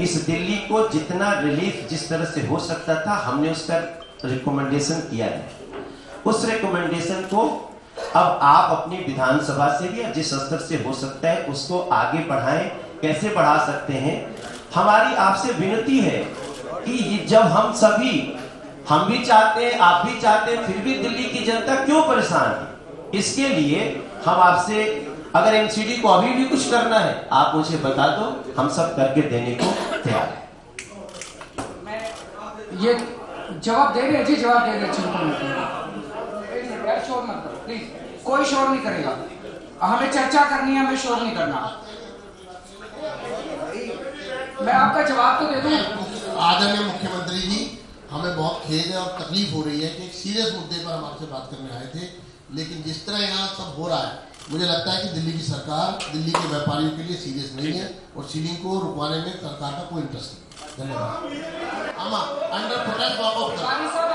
इस दिल्ली को जितना रिलीफ जिस तरह से हो सकता था, हमने उसका रिकमेंडेशन किया है। उस रिकमेंडेशन को अब आप अपनी विधानसभा से भी जिस स्तर से हो सकता है, उसको आगे बढ़ाएँ। कैसे बढ़ा सकते हैं? हमारी आपसे विनती है कि जब हम सभी, हम भी चाहते हैं, आप भी चाहते हैं, फिर भी दिल्ली की जनता क्यों परेशान है? इसके लिए हम आपसे अगर एमसीडी को अभी भी कुछ करना है आप मुझे बता दो हम सब करके देने को तैयार है। ये जवाब दे रहे जी जवाब दे रहे हैं यार शोर मत करो प्लीज़ कोई शोर नहीं करेगा। हमें चर्चा करनी है हमें शोर नहीं करना। मैं आपका जवाब तो दे दूँ? आदरणीय मुख्यमंत्री जी हमें बहुत खेद है और तकलीफ़ हो रही है कि एक सीरियस मुद्दे पर हम आपसे बात करने आए थे लेकिन जिस तरह यहाँ सब हो रहा है मुझे लगता है कि दिल्ली की सरकार दिल्ली के व्यापारियों के लिए सीरियस नहीं है और सीलिंग को रुकवाने में सरकार का कोई इंटरेस्ट नहीं। धन्यवाद। Under protest